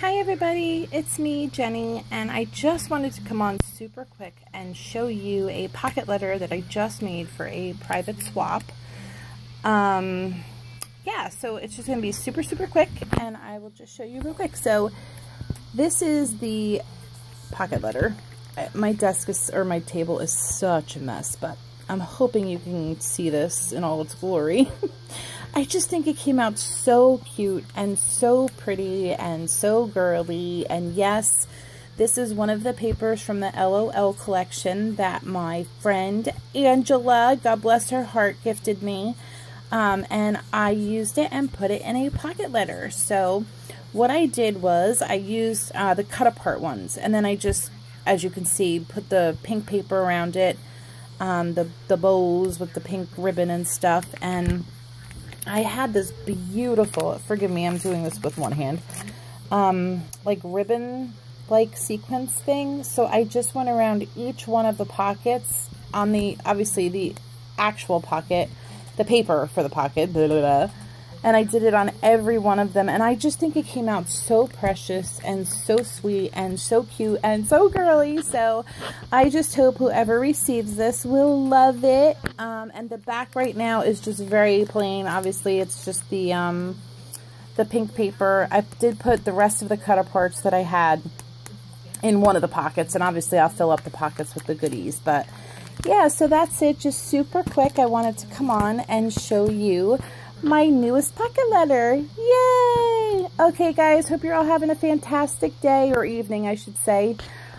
Hi everybody, it's me, Jenny, and I just wanted to come on super quick and show you a pocket letter that I just made for a private swap. Um, yeah, so it's just going to be super, super quick, and I will just show you real quick. So this is the pocket letter. My desk is, or my table is such a mess, but I'm hoping you can see this in all its glory. I just think it came out so cute and so pretty and so girly. And yes, this is one of the papers from the LOL collection that my friend Angela, God bless her heart, gifted me. Um, and I used it and put it in a pocket letter. So what I did was I used uh, the cut apart ones and then I just, as you can see, put the pink paper around it, um, the, the bows with the pink ribbon and stuff. And I had this beautiful, forgive me, I'm doing this with one hand, um, like ribbon like sequence thing. So I just went around each one of the pockets on the, obviously the actual pocket, the paper for the pocket, blah, blah, blah, and I did it on every one of them. And I just think it came out so precious and so sweet and so cute and so girly. So I just hope whoever receives this will love it. Um, and the back right now is just very plain. Obviously, it's just the, um, the pink paper. I did put the rest of the cut parts that I had in one of the pockets. And obviously, I'll fill up the pockets with the goodies. But yeah, so that's it. Just super quick. I wanted to come on and show you my newest pocket letter. Yay! Okay, guys, hope you're all having a fantastic day or evening, I should say.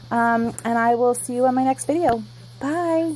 Um, and I will see you on my next video. Bye.